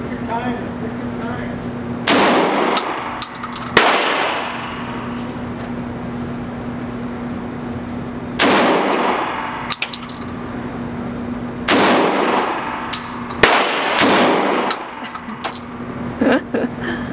Take your time. Take your time. Ha ha.